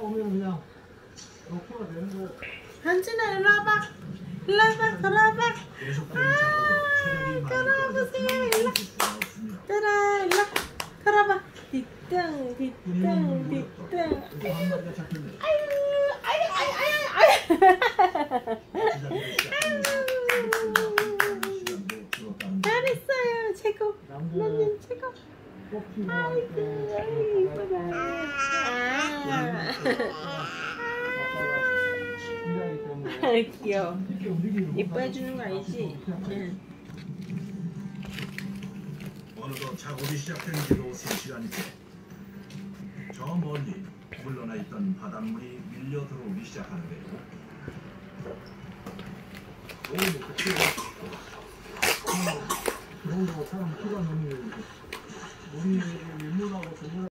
오면 그냥 녹초가 되는 거. 한진아 일로 와봐. 일로 와봐. 걸어와봐. 많이 걸어보세요, 일로. 따라 일로 걸어봐. 한 마리가 잡혔네. 아유 아유 아유 아유 것. 잘했어요 최고. 너님 최고. 아이고 아이고 이쁘다 아 아빠가 일하기 때문에 아, 귀여워 움직이는 거 이뻐해 주는 거 알지? 응. 어느덧 작업이 시작된 지도 3시간째. 저 멀리 물러나 있던 바닷물이 밀려 들어오기 시작하는데요. 너무 그런 거 사람 키가 너무 민물하고 동물